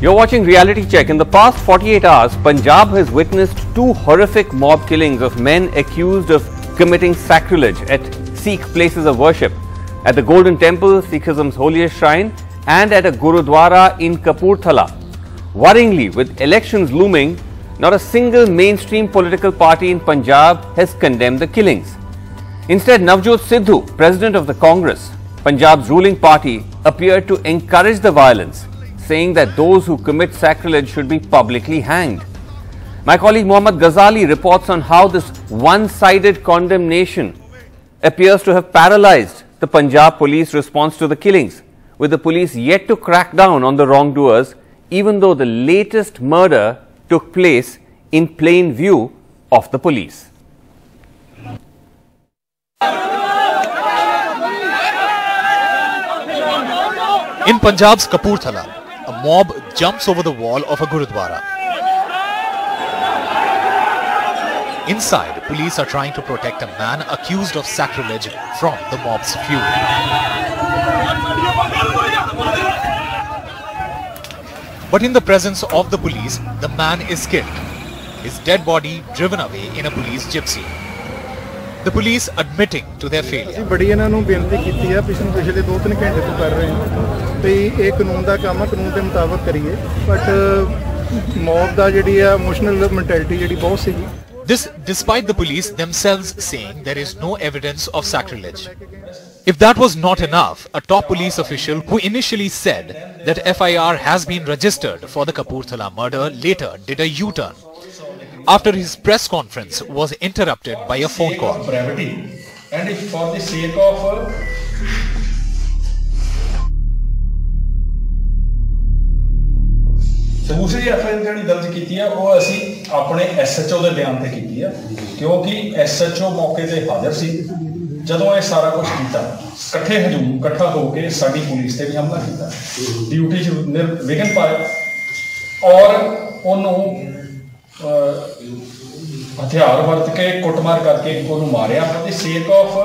You're watching Reality Check. In the past 48 hours, Punjab has witnessed two horrific mob killings of men accused of committing sacrilege at Sikh places of worship. At the Golden Temple, Sikhism's holiest shrine, and at a Gurudwara in Kapurthala. Worryingly, with elections looming, not a single mainstream political party in Punjab has condemned the killings. Instead, Navjot Sidhu, president of the Congress, Punjab's ruling party, appeared to encourage the violence, saying that those who commit sacrilege should be publicly hanged. My colleague Muhammad Ghazali reports on how this one sided condemnation appears to have paralyzed the Punjab police response to the killings, with the police yet to crack down on the wrongdoers, even though the latest murder took place in plain view of the police. In Punjab's Kapurthala, a mob jumps over the wall of a Gurudwara. Inside, police are trying to protect a man accused of sacrilege from the mob's fury. But in the presence of the police, the man is killed. His dead body driven away in a police gypsy. The police admitting to their failure. ਅਸੀਂ ਬੜੀ ਇਹਨਾਂ ਨੂੰ ਬੇਨਤੀ ਕੀਤੀ ਆ ਪਿਛਲੇ ਪਿਛਲੇ 2-3 ਘੰਟੇ ਤੋਂ ਕਰ ਰਹੇ ਹਾਂ ਤੇ ਇਹ ਕਾਨੂੰਨ ਦਾ ਕੰਮ ਆ ਕਾਨੂੰਨ ਦੇ ਮੁਤਾਬਕ ਕਰੀਏ ਬਟ ਮੌਬ ਦਾ ਜਿਹੜੀ ਆ ਇਮੋਸ਼ਨਲ ਮੈਂਟੈਲਿਟੀ ਜਿਹੜੀ ਬਹੁਤ ਸੀਗੀ This despite the police themselves saying there is no evidence of sacrilege. If that was not enough, a top police official who initially said that FIR has been registered for the Kapurthala murder later did a U-turn after his press conference was interrupted by a phone call. brevity and if for the sake of ਦੂਸਰੀ FIR ਜਿਹੜੀ ਦਰਜ ਕੀਤੀ ਹੈ ਉਹ ਅਸੀਂ ਆਪਣੇ SHO ਦੇ ਬਿਆਨ ਤੇ ਕੀਤੀ ਹੈ ਕਿਉਂਕਿ ਐਸਐਚਓ ਮੌਕੇ ਤੇ ਹਾਜ਼ਰ ਸੀ। ਜਦੋਂ ਇਹ ਸਾਰਾ ਕੁਝ ਕੀਤਾ ਇਕੱਠੇ ਹਜੂਮ ਇਕੱਠਾ ਹੋ ਕੇ ਸਾਡੀ ਪੁਲਿਸ ਤੇ ਵੀ ਹਮਲਾ ਕੀਤਾ। ਡਿਊਟੀ 'ਚ ਨਿਰ- ਵਿਘਨ ਪਾਇਆ। ਔਰ ਉਹਨੂੰ ਹਥਿਆਰ ਵਰਤ ਕੇ ਕੁੱਟਮਾਰ ਕਰਕੇ ਉਹਨੂੰ ਮਾਰਿਆ। ਦੀ ਸੇਕ ਆਫ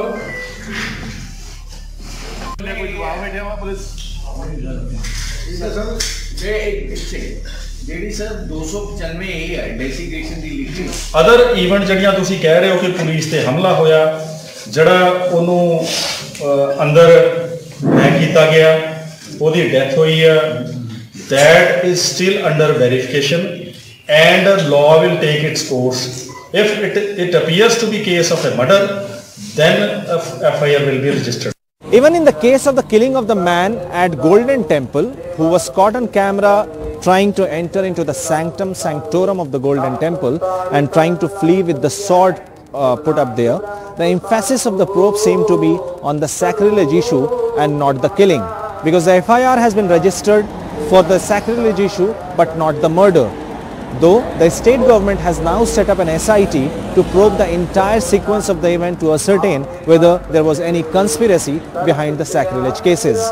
ਜਿਹੜੀ ਸਰ 295 ਇਹ ਹੈ ਡੈਸੀਗ੍ਰੇਸ਼ਨ ਦੀ ਲਿਖੀ ਅਦਰ ਇਵੈਂਟ ਜਿਹੜੀਆਂ ਤੁਸੀਂ ਕਹਿ ਰਹੇ ਹੋ ਕਿ ਪੁਲਿਸ ਤੇ ਹਮਲਾ ਹੋਇਆ ਜਿਹੜਾ ਉਹਨੂੰ ਅਹ, ਅੰਦਰ ਹੈ ਕੀਤਾ ਗਿਆ ਉਹਦੀ ਡੈਥ ਹੋਈ ਹੈ that is still under verification and law will take its course if it it appears to be case of a murder then a FIR will be registered Even in the case of the killing of the man at Golden Temple, who was caught on camera trying to enter into the sanctum sanctorum of the Golden Temple and trying to flee with the sword uh, put up there, the emphasis of the probe seemed to be on the sacrilege issue and not the killing. Because the FIR has been registered for the sacrilege issue but not the murder. Though the state government has now set up an SIT to probe the entire sequence of the event to ascertain whether there was any conspiracy behind the sacrilege cases.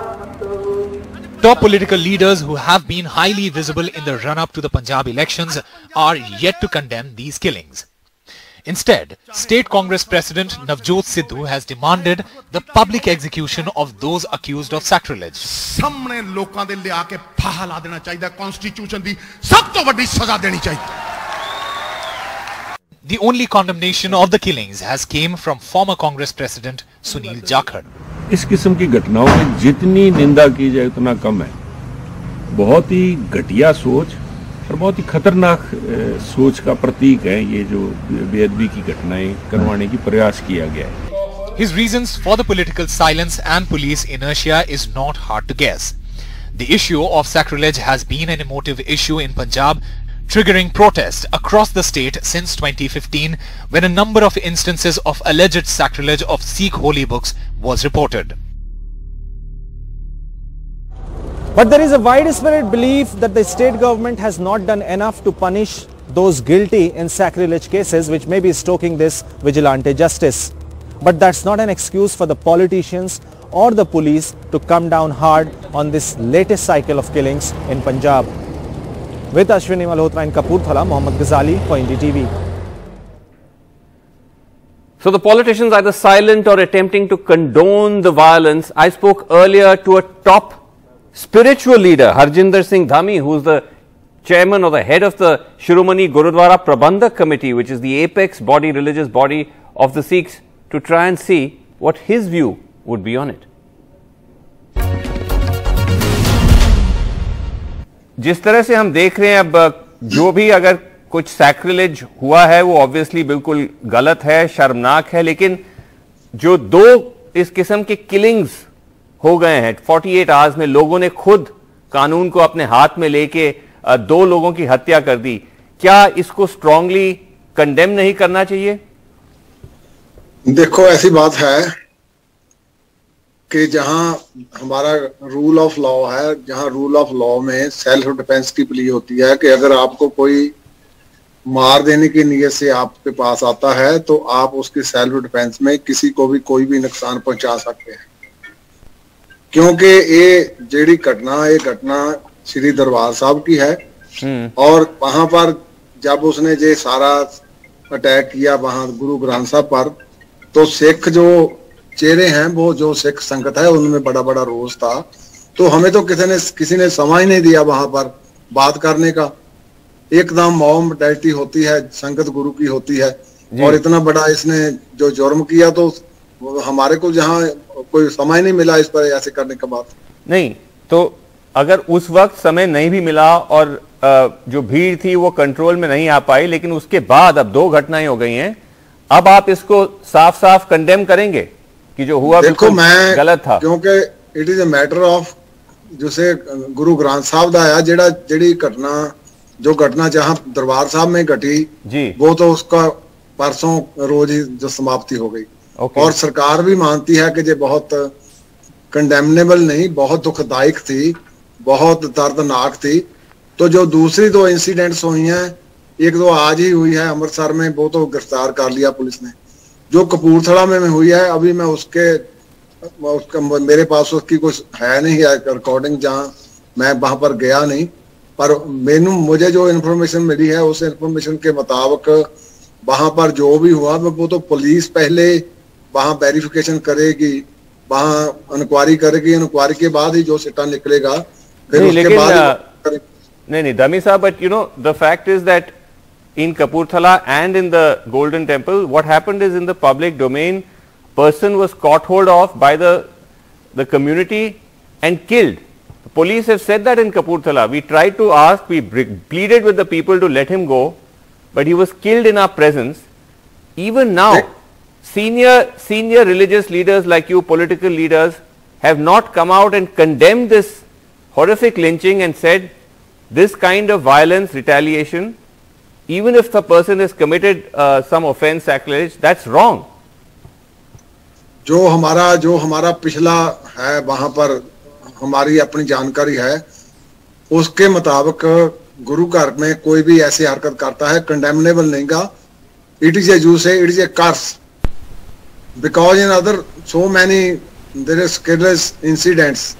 Top political leaders who have been highly visible in the run-up to the Punjab elections are yet to condemn these killings. Instead, State Congress President Navjot Sidhu has demanded the public execution of those accused of sacrilege. ਸਾਹਮਣੇ ਲੋਕਾਂ ਦੇ ਲਿਆ ਕੇ ਫਾਹਾ ਲਾ ਦੇਣਾ ਚਾਹੀਦਾ constitution ਦੀ ਸਭ ਤੋਂ ਵੱਡੀ ਸਜ਼ਾ ਦੇਣੀ ਚਾਹੀਦੀ The only condemnation of the killings has came from former Congress President Sunil Jakhar. इस किस्म की घटनाओं में जितनी निंदा की जाए उतना कम है बहुत ही घटिया सोच और बहुत ही खतरनाक सोच का प्रतीक है ये जो बेअदबी की घटनाएँ करवाने की प्रयास किया गया है His reasons for the political silence and police inertia is not hard to guess. The issue of sacrilege has been an emotive issue in Punjab, triggering protests across the state since 2015 when a number of instances of alleged sacrilege of Sikh holy books was reported. But there is a widespread belief that the state government has not done enough to punish those guilty in sacrilege cases which may be stoking this vigilante justice. But that's not an excuse for the politicians or the police to come down hard on this latest cycle of killings in Punjab. With Ashwini Malhotra in Kapurthala, Mohammad Ghazali for NDTV. So the politicians either silent or attempting to condone the violence. I spoke earlier to a top spiritual leader Harjinder Singh Dhami, who is the chairman or the head of the Shiromani Gurudwara Prabandhak Committee, which is the apex body, religious body of the Sikhs, to try and see what his view would be on it. जिस तरह से हम देख रहे हैं अब जो भी अगर कुछ सैक्रिलेज हुआ है वो ऑब्वियसली बिल्कुल गलत है शर्मनाक है लेकिन जो दो इस किस्म के किलिंग्स हो गए हैं। 48 आवर्स में लोगों ने खुद कानून को अपने हाथ में लेके दो लोगों की हत्या कर दी। क्या इसको स्ट्रांगली कंडेम नहीं करना चाहिए? देखो, ऐसी बात है कि जहाँ हमारा रूल ऑफ़ लॉ है, जहाँ रूल ऑफ़ लॉ में सेल्फ डिफेंस की प्ली होती है कि अगर आपको कोई मार देने की नीयत से आपके पास आता है तो आप उसकी सेल्फ डिफेंस में किसी को भी कोई भी नुकसान पहुँचा सकते हैं। क्योंकि ये जेड़ी घटना ये घटना श्री दरबार साहब की है। और वहाँ पर जब उसने ये सारा अटैक किया वहाँ गुरु ग्रंथ साहब पर तो सिख जो चेहरे हैं वो जो सिख संगत है उनमें बड़ा बड़ा रोष था। तो हमें तो किसी ने किसी ने समय नहीं दिया वहाँ पर बात करने का। एकदम मॉम मेंटेलिटी होती है संगत गुरु की होती है। और इतना बड़ा इसने जो जुर्म किया तो हमारे को जहाँ कोई समय नहीं मिला इस पर ऐसे करने का बात नहीं तो अगर उस वक्त समय नहीं भी मिला और अ, जो भीड़ थी वो कंट्रोल में नहीं आ पाई लेकिन उसके बाद अब दो घटनाएं हो गई हैं अब आप इसको साफ साफ कंडेम करेंगे कि जो हुआ देखो बिल्कुल मैं गलत था ਕਿਉਂਕਿ it is a matter of ਜਿਸੇ Guru Granth Sahib ਦਾ ਆ ਜਿਹੜਾ ਜਿਹੜੀ ਘਟਨਾ जो घटना जहां दरबार साहब में घटी जी वो तो उसका परसों रोज ही जो समाप्ति हो गई ओके और सरकार भी मानती है कि ये बहुत कंडेमनेबल नहीं, बहुत दुखदायक थी, बहुत दर्दनाक थी। तो जो दूसरी दो इंसिडेंट्स हुई हैं, एक दो आज ही हुई है, अमृतसर में, वो तो गिरफ़्तार कर लिया पुलिस ने। जो कपूरथला में हुई है, अभी मैं उसके, उसका, मेरे पास उसकी कुछ है नहीं है रिकॉर्डिंग जहाँ मैं वहाँ पर गया नहीं। पर मैनू, मुझे जो इन्फॉर्मेशन मिली है, उस इन्फॉर्मेशन के मुताबिक वहाँ पर जो भी हुआ, वो तो पुलिस पहले वहाँ वेरिफिकेशन करेगी वहाँ इंक्वायरी करेगी इंक्वायरी के बाद ही जो सिट्टा निकलेगा फिर उसके बाद नहीं नहीं Dhami sahab but you know the fact is that in Kapurthala and in the Golden Temple what happened is in the public domain person was caught hold of by the the community and killed police have said that in Kapurthala we try to ask we pleaded with the people to let him go but he was killed in our presence even now senior senior religious leaders like you, political leaders, have not come out and condemned this horrific lynching and said this kind of violence, retaliation, even if the person has committed uh, some offense, sacrilege, that's wrong. जो हमारा जो हमारा पिछला है वहाँ पर हमारी अपनी जानकारी है उसके मुताबिक गुरु घर में कोई भी ऐसी हरकत करता है कंडेमनेबल नहीं का it is a you say it is a curse because in other so many there is careless incidents.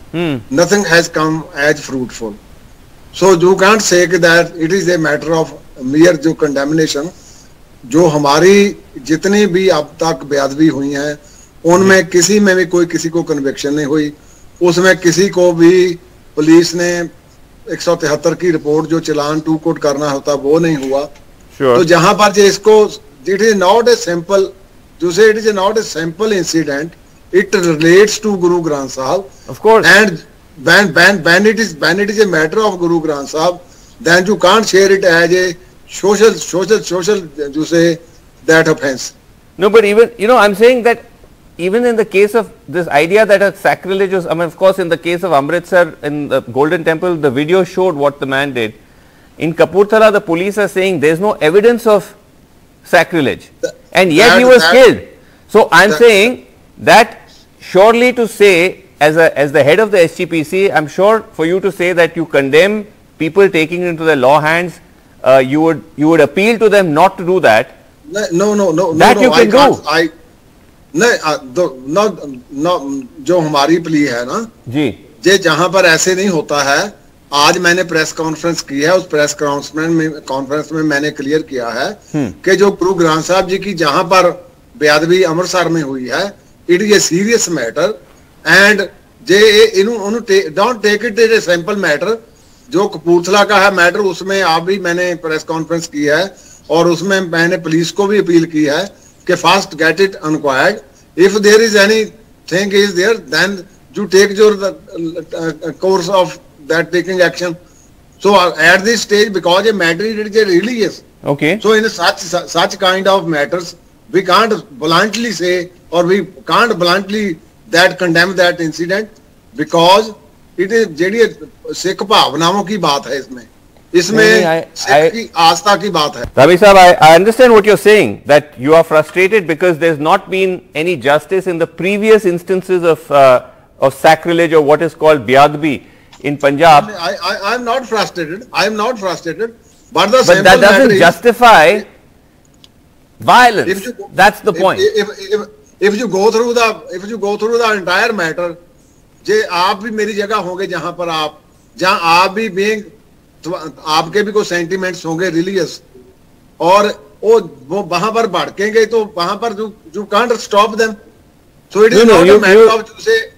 Nothing has come as fruitful. So you can't say that it is a matter of mere जो condemnation. जो हमारी जितनी भी अब तक बेअदबी हुई हैं उनमें किसी में भी कोई किसी को कन्विक्शन नहीं हुई। उसमें किसी को भी पुलिस ने 173 की रिपोर्ट जो चलान टू कोट करना होता वो नहीं हुआ। Sure. तो जहाँ पर इसको it is not a simple You say it is not a simple incident. It relates to Guru Granth Sahib. Of course. And when, when, when, it is, when it is a matter of Guru Granth Sahib, then you can't share it as a social, social, social, you say, that offense. No, but even, you know, I'm saying that even in the case of this idea that a sacrilege was, I mean, of course, in the case of Amritsar in the Golden Temple, the video showed what the man did. In Kapurthala, the police are saying there is no evidence of sacrilege. The, And yet he that- was that- killed. So I'm that- saying that surely to say, as, a, as the head of the SGPC, I'm sure for you to say that you condemn people taking it into their law hands, uh, you would you would appeal to them not to do that. No, no, no, no. That no, you no, can I can't, do. I नहीं uh, the- not not जो हमारी plea है ना जी जे जहां पर ऐसे नहीं होता है आज मैंने प्रेस कॉन्फ्रेंस की है उस प्रेस कॉन्फ्रेंस में कॉन्फ्रेंस में मैंने क्लियर किया है हम्म। कि जो गुरु ग्रंथ साहब जी की जहाँ पर बेदबी अमृतसर में हुई है it is a serious matter and J in don't take it is a simple matter जो कपूरथला का है मैटर उसमें आप भी मैंने प्रेस कॉन्फ्रेंस की है और उसमें मैंने पुलिस को भी अपील की है कि fast get it enquired if there is anything is there then you take your course of That taking action. So uh, at this stage, because a matter is a religious. Okay. So in such such kind of matters, we can't bluntly say or we can't bluntly that condemn that incident because it is जेडी सिख भावनाओं की बात है इसमें इसमें सिख की आस्था की बात है Ravi sahab I I understand what you are saying that you are frustrated because there not been any justice in the previous instances of uh, of sacrilege or what is called biadbi in Punjab. I, I I'm not frustrated I am not frustrated but the But that matter doesn't is, justify violence. if you That's the point. If, if, if, if you go through the if you go through the entire matter, जे आप भी मेरी जगह होंगे जहाँ पर आप जहाँ आप भी बीइंग तो आपके भी कोई सेंटिमेंट्स होंगे रिलीजियस और वो वो वहाँ पर भड़केंगे तो वहाँ पर you you can't stop them so it is No, no, not you- a matter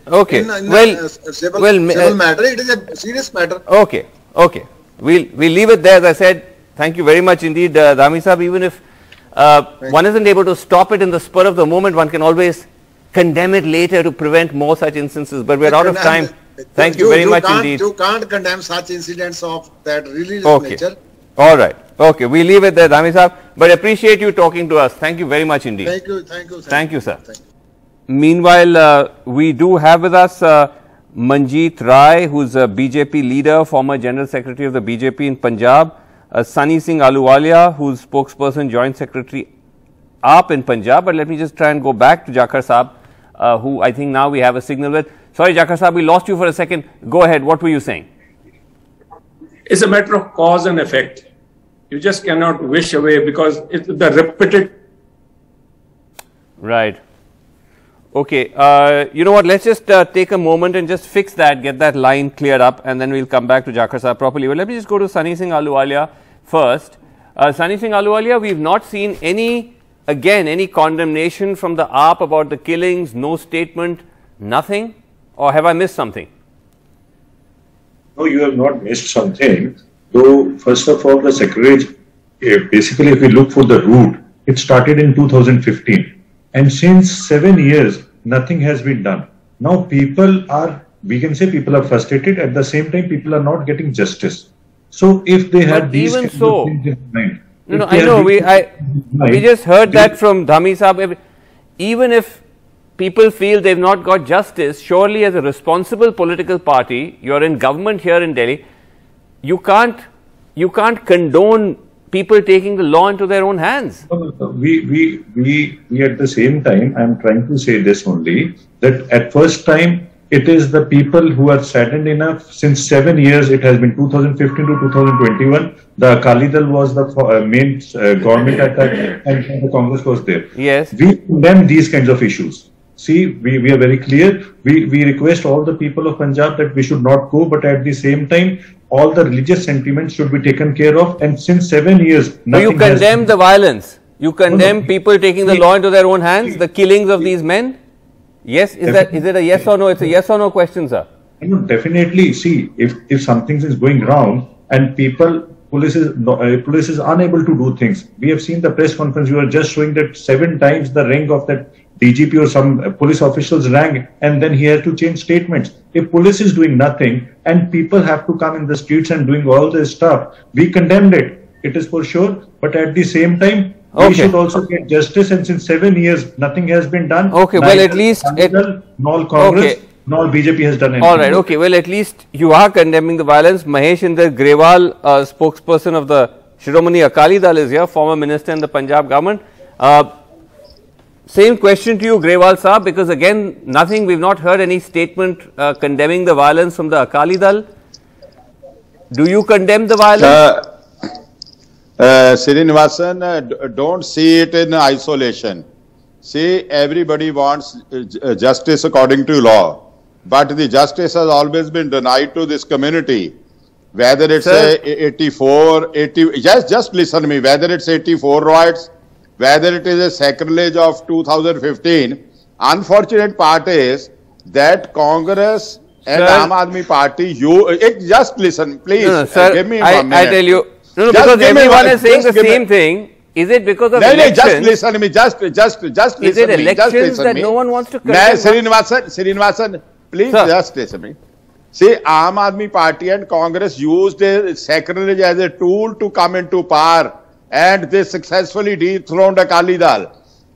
you- of to say Okay, in, in well- a, uh, civil, well, civil uh, matter it is a serious matter Okay, okay. We'll, we'll leave it there. As I said, thank you very much indeed, uh, Saab. Even if uh, one isn't able to stop it in the spur of the moment, one can always condemn it later to prevent more such instances. But we're out of time. Thank you very much indeed. You can't condemn such incidents of that religious Okay. nature. All right. Okay, we leave it there, Dhami Saab. But appreciate you talking to us. Thank you very much indeed. Thank you, thank you. Thank you, sir. Thank you. Meanwhile, uh, we do have with us uh, Manjeet Rai, who's a BJP leader, former General Secretary of the BJP in Punjab, uh, Sunny Singh Ahluwalia, who's spokesperson, Joint Secretary AAP in Punjab. But let me just try and go back to Jakhar Saab, uh, who I think now we have a signal with. Sorry, Jakhar Saab, we lost you for a second. Go ahead. What were you saying? It's a matter of cause and effect. You just cannot wish away because it's the repeated Right. Okay. Uh, you know what? Let's just uh, take a moment and just fix that, get that line cleared up, and then we'll come back to Jakhar Saab properly. Well, let me just go to Sunny Singh Ahluwalia first. Uh, Sunny Singh Ahluwalia, we've not seen any, again, any condemnation from the AAP about the killings, no statement, nothing? Or have I missed something? No, you have not missed something. So, first of all, the sacrilege, eh, basically, if we look for the root, it started in 2015. And since seven years, nothing has been done. Now, people are, we can say people are frustrated. At the same time, people are not getting justice. So, if they had these even so- mind, No, no, I know. We, I, mind, we just heard they- that from Dhami Saab. Even if people feel they've not got justice, surely as a responsible political party, you're in government here in Delhi, you can't, you can't condone people taking the law into their own hands. We, we, we, we at the same time, I'm trying to say this only, that at first time, it is the people who are saddened enough. Since seven years, it has been 2015 to 2021. The Akali Dal was the uh, main uh, government at that time, and the Congress was there. Yes. We condemn these kinds of issues. See, we, we are very clear. We, we request all the people of Punjab that we should not go, but at the same time, all the religious sentiments should be taken care of. And since seven years, So nothing you condemn the violence. You condemn no. people taking the law into their own hands, the killings of these men. Yes, is that is it a yes or no? It's a yes or no question, sir. No, definitely. See, if if something is going wrong and people, police is uh, police is unable to do things. We have seen the press conference. You are just showing that seven times the rank of that DGP or some police officials rang and then he has to change statements. If police is doing nothing and people have to come in the streets and doing all this stuff, we condemned it. It is for sure. But at the same time, we should also get justice. And since seven years, nothing has been done. Okay, well, at least it- Congress, nor Congress, Okay. nor BJP has done anything. All right, okay. Well, at least you are condemning the violence. Mahesh Inder Grewal, uh, spokesperson of the Shiromani Akali Dal is here, former minister in the Punjab government. Uh, same question to you, Grewal Saab, because again, nothing, we've not heard any statement uh, condemning the violence from the Akali Dal. Do you condemn the violence? Uh, uh, Sreenivasan, uh, don't see it in isolation. See, everybody wants uh, uh, justice according to law, but the justice has always been denied to this community. Whether it's Sir. a 84, 80, just, just listen to me, whether it's 84 riots, whether it is a sacrilege of 2015, unfortunate part is that Congress and. Aam Aadmi Party, you it, just listen, please. No, no, sir, give me I, one I tell you, no, no, Just because everyone one- is saying the give me- same thing. Is it because of No, no, just listen to me. Just, just, just Is listen it to me. Just elections listen that me. no one wants to condemn? Sreenivasan, Sreenivasan, please Sir. just listen to me. See, Aam Aadmi Party and Congress used a sacrilege as a tool to come into power, and they successfully dethroned Akali Dal.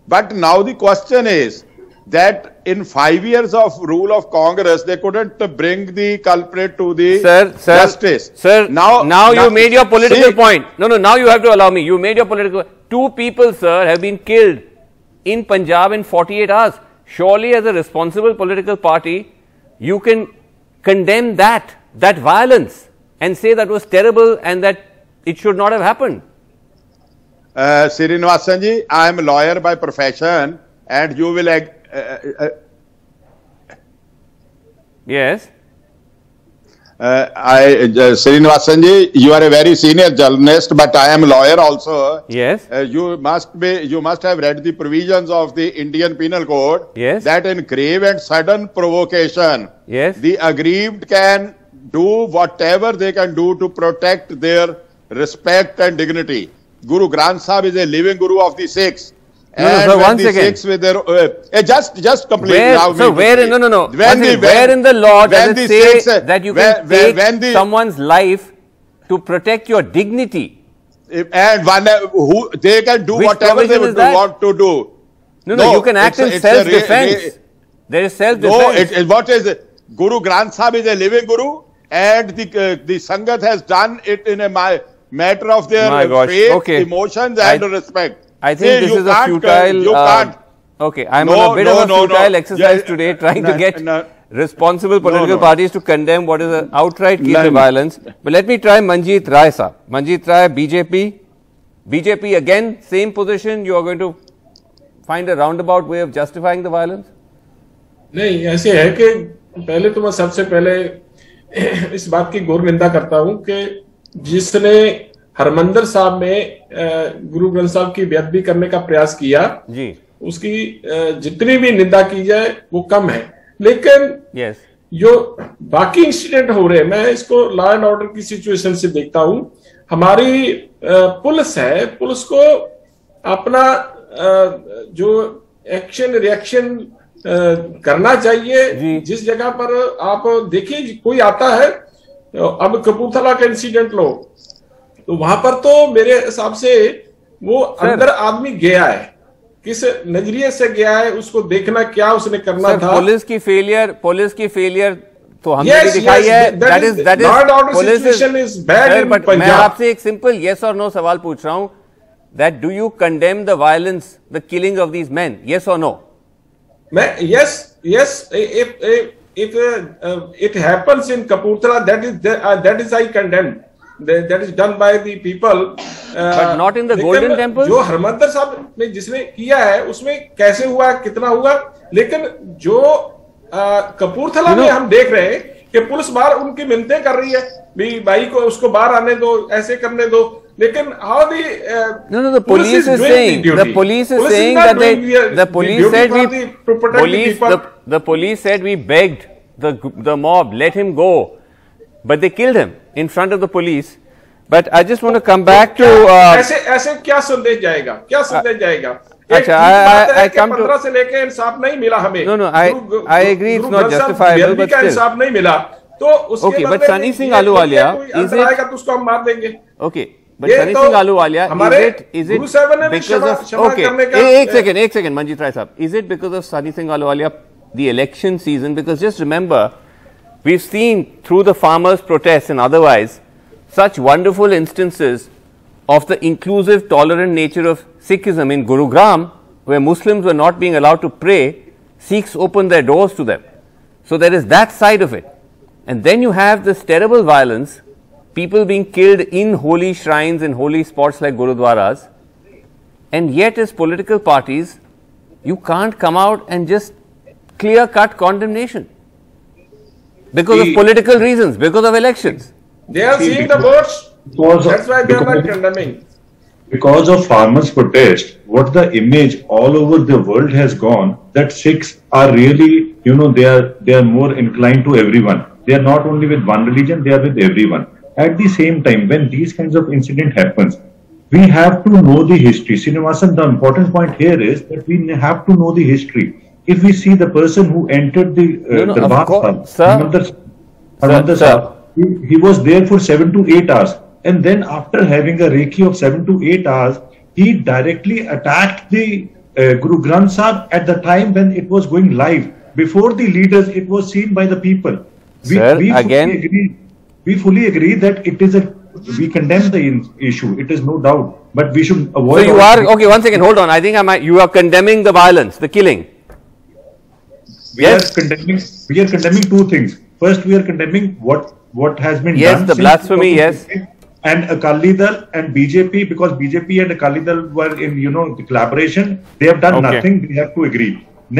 But now the question is that in five years of rule of Congress, they couldn't bring the culprit to the Sir, sir, justice. Sir, now, now, you made your political see, point. No, no, now you have to allow me. You made your political Two people, sir, have been killed in Punjab in 48 hours. Surely, as a responsible political party, you can condemn that, that violence, and say that was terrible and that it should not have happened. Uh, Sreenivasan ji, I am a lawyer by profession, and you will. Uh, uh, uh, Yes. uh, I, uh, Sreenivasan ji, you are a very senior journalist, but I am a lawyer also. Yes. Uh, you must be. You must have read the provisions of the Indian Penal Code. Yes. That in grave and sudden provocation, Yes. the aggrieved can do whatever they can do to protect their respect and dignity. Guru Granth Sahib is a living guru of the Sikhs. No, no, and sir, once the again. Sikhs with their uh, just just complete. Where, sir, where, speak. no, no, no. When Once the, again, where in the law when does it say Sikhs, that you when- can when- take when the- someone's life to protect your dignity? and one uh, who they can do Which whatever they provision would is that? want to do. No, no, you can act in it's a re- self-defense. re- there is self-defense. it, it- what is it? Guru Granth Sahib is a living guru, and the uh, the Sangat has done it in a matter of their My gosh, faith, okay. emotions, I- and respect. I think See, this you is a can't, uh, futile. you uh, can't. okay, I'm No, on a bit no, of a no, no. futile exercise Yeah, today, trying no, to get no. responsible political no. parties to condemn what is an outright case No, of no. violence. But let me try Manjeet Rai, sir. Manjeet Rai, BJP. BJP again, same position. You are going to find a roundabout way of justifying the violence. नहीं ऐसे है कि पहले तो मैं सबसे पहले इस बात की गौर निंदा करता हूं कि जिसने हरमंदर साहब में गुरु ग्रंथ साहब की बेअदबी करने का प्रयास किया जी। उसकी जितनी भी निंदा की जाए वो कम है। लेकिन यस जो बाकी इंसिडेंट हो रहे हैं मैं इसको लॉ एंड ऑर्डर की सिचुएशन से देखता हूँ। हमारी पुलिस है पुलिस को अपना जो एक्शन रिएक्शन करना चाहिए। जिस जगह पर आप देखिए कोई आता है अब कपूरथला का इंसिडेंट लो। तो वहाँ पर तो मेरे हिसाब से वो अंदर आदमी गया है। किस नज़रिए से गया है उसको देखना क्या उसने करना था? पुलिस की फेलियर पुलिस की फेलियर तो हमने Yes, भी दिखाई yes, है। that that is- is that is police bad in but मैं आपसे एक सिंपल यस और नो सवाल पूछ रहा हूँ। That do you condemn the violence the killing of these man yes और नो मैं yes yes if uh, uh, it happens in Kapurthala that is uh, that is I condemn that, is done by the people uh, But not in the Golden Temple? जो हरमंदर साहब ने जिसने किया है उसमें कैसे हुआ कितना हुआ लेकिन जो uh, कपूरथला में हम देख रहे हैं कि पुलिस बाहर उनकी मिन्नतें कर रही है भी भाई को उसको बाहर आने दो ऐसे करने दो लेकिन how the No, no, the police is saying, the police is saying that they, the police said we, police, the, the police said we begged the, the mob, let him go, but they killed him in front of the police. But I just want to come back to, uh, ऐसे ऐसे क्या संदेश जाएगा क्या संदेश जाएगा एक अच्छा, ठीक I- बात I- है I कि come to- 15 से लेके इंसाफ नहीं मिला हमें No, no, I- Guru- I agree it's Guru not ग्रंथ साहब justifiable, बेअदबी but का still. इंसाफ नहीं मिला तो उसके Okay, but बदले Sunny में Singh ये- Ahluwalia, कोई is अंदर it- आएगा तो उसको हम मार देंगे okay, but Sunny तो Singh Ahluwalia, is it, is it because of, okay, एक सेकंड, एक second, is it because of Sunny Singh Ahluwalia, the election season? Because just remember, we've seen through the farmers' protests and otherwise, such wonderful instances of the inclusive, tolerant nature of Sikhism in Gurugram, where Muslims were not being allowed to pray, Sikhs opened their doors to them. So there is that side of it. And then you have this terrible violence people being killed in holy shrines and holy spots like Gurudwaras, and yet as political parties, you can't come out and just clear cut condemnation because of political reasons, because of elections. they are See, seeing the votes that's why they are not condemning because of farmers' protest, what the image all over the world has gone that Sikhs are really, you know, they are they are more inclined to everyone. They are not only with one religion; they are with everyone. At the same time, when these kinds of incident happens, we have to know the history. Sreenivasan, the important point here is that we have to know the history. If we see the person who entered the uh, No, no, course, sir. Harmandir- Harmandir sir. He, he was there for seven to eight hours. And then after having a recce of seven to eight hours, he directly attacked the uh, Guru Granth Sahib at the time when it was going live. Before the leaders, it was seen by the people. We, Sir, we again- agree, we fully agree that it is a, we condemn the in- issue. It is no doubt. But we should avoid. So you are okay. One second, hold on. I think I might. You are condemning the violence, the killing. we are condemning we are condemning two things first we are condemning what what has been Yes, done the blasphemy, Yes. and Akali Dal and BJP because BJP and Akali Dal were in you know the collaboration they have done Okay. nothing we have to agree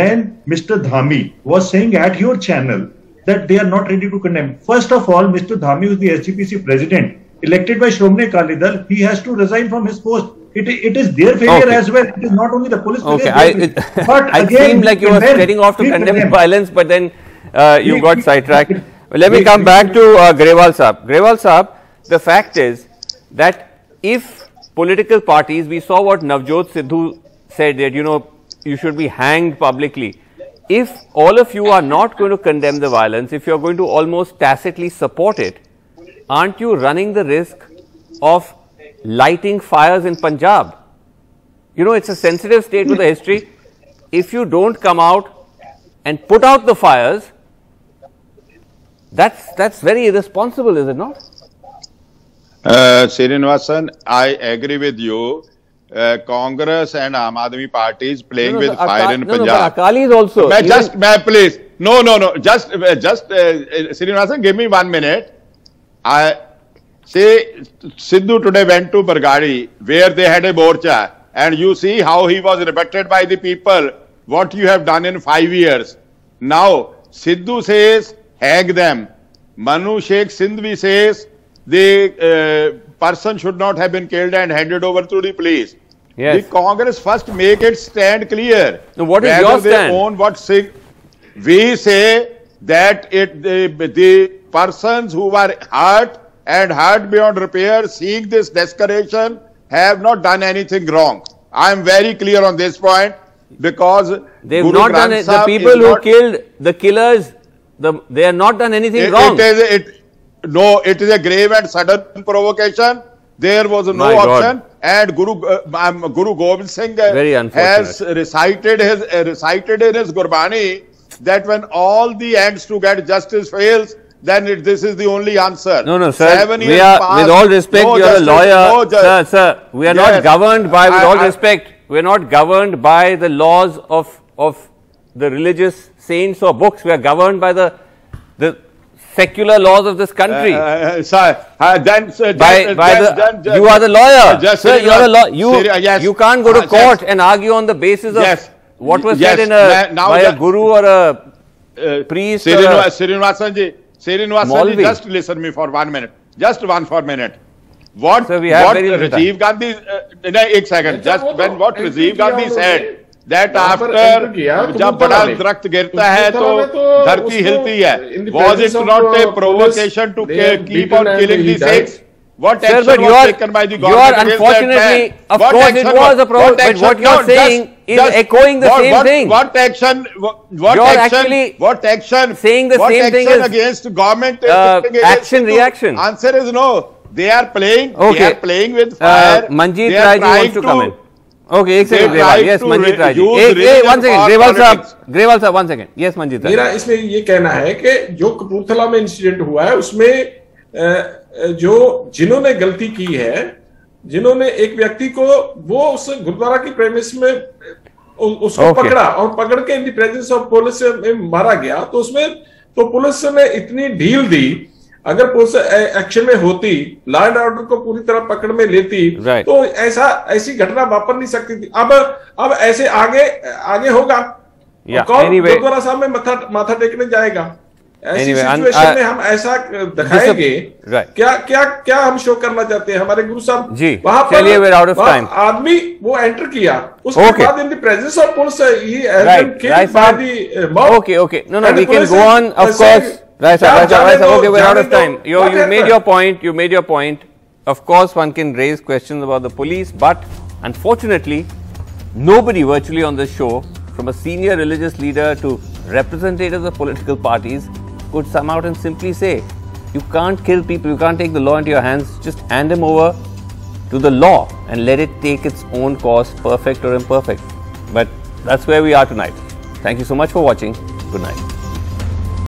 then Mr Dhami was saying at your channel that they are not ready to condemn first of all Mr Dhami who is the SGPC president elected by Shiromani Akali Dal he has to resign from his post it, it is their failure Okay. as well it is not only the police Okay, failure, I, it, but I again, seemed like you were heading off to condemn condemn. violence, but then uh, you got sidetracked. Well, let me come back to uh, Grewal Saab. Grewal Saab, the fact is that if political parties, we saw what Navjot Sidhu said that, you know, you should be hanged publicly. If all of you are not going to condemn the violence, if you're going to almost tacitly support it, aren't you running the risk of lighting fires in Punjab? You know, it's a sensitive state with the history. If you don't come out and put out the fires, that's that's very irresponsible, is it not? Uh, Sreenivasan, I agree with you. Uh, Congress and Aam Aadmi Party is playing No, no, with fire Aka- in no, no, Punjab. but Akali is also. May even- just, may please. No, no, no. Just, uh, just, uh, uh, Sreenivasan, give me one minute. I say Sidhu today went to Bargari where they had a morcha, and you see how he was respected by the people. What you have done in five years. Now Sidhu says, hang them. Manu Abhishek Singhvi says they. uh, person should not have been killed and handed over to the police. Yes. The Congress first make its stand clear. No, what is Whether your they own what sig- we say that it the, the persons who were hurt and hurt beyond repair seeing this desecration have not done anything wrong. I am very clear on this point because They've Guru not done Granth it. The people who killed the killers, the, they have not done anything it, wrong. It is it, no, it is a grave and sudden provocation. There was no My God. option, and Guru uh, um, Guru Gobind Singh Very has recited his uh, recited in his Gurbani that when all the ends to get justice fails, then it, this is the only answer. No, no, sir. Seven we years are, passed, with all respect, no you are a lawyer. no sir, sir, we are not governed by, with I- all I- respect, we are not governed by the laws of, of the religious saints or books. We are governed by the, the secular laws of this country. Uh, uh, uh sir, uh, then, sir, by, by then, the, then, then, you are the lawyer. Just, sir, you are a law. You, sir, yes. you can't go to court yes. and argue on the basis of yes. what was said in a, now by that, a guru or a priest. Sreenivasan ji, Sreenivasan just listen me for one minute. Just one for a minute. What, sir, what Rajiv Gandhi, uh, no, one second, just when what Rajiv Gandhi said, that after जब बड़ा दरख्त गिरता है तो धरती हिलती है was it not a provocation to keep on killing the Sikhs What Sir, action was are, taken by the government? You are unfortunately, of what course, it was a problem. But what you are saying just, is just, echoing the what, same what, thing. What action? What you action? Actually what action? Saying the what same thing is against government. Uh, against action reaction. Answer is no. They are playing. Okay. They are playing with fire. Uh, Manjeet Raju wants to, to come in. Okay, एक Manjeet re- Rai ji. use एक, एक, second, for Grewal साहब. Grewal साहब, one second. Yes, Manjeet Rai. मेरा इसमें ये कहना है कि जो कपूरथला में इंसिडेंट हुआ है उसमें जो जिन्होंने गलती की है जिन्होंने एक व्यक्ति को वो उस गुरुद्वारा की प्रेमिस में उसको Okay. पकड़ा और पकड़ के in the presence of police में मारा गया तो उसमें तो पुलिस ने इतनी ढील दी अगर पुलिस एक्शन में होती लॉ एंड ऑर्डर को पूरी तरह पकड़ में लेती Right. तो ऐसा ऐसी घटना वापर नहीं सकती थी अब अब ऐसे आगे आगे होगा Yeah, कौन anyway. गुरुद्वारा साहब में माथा माथा टेकने जाएगा ऐसी Anyway, सिचुएशन uh, में हम ऐसा दिखाएँगे Right. क्या क्या क्या हम शो करना चाहते हैं हमारे गुरु साहब जी, वहाँ पर आदमी वो एंटर किया उसके Okay. बाद in the presence of police he has Right, been right, killed by sir. The mob Okay, Right, sir. Right, sir. Right, sir. Okay, we're out of time. You, you made your point. You made your point. Of course, one can raise questions about the police, but unfortunately, nobody virtually on this show, from a senior religious leader to representatives of political parties, could come out and simply say, you can't kill people, you can't take the law into your hands, just hand them over to the law and let it take its own course, perfect or imperfect. But that's where we are tonight. Thank you so much for watching. Good night.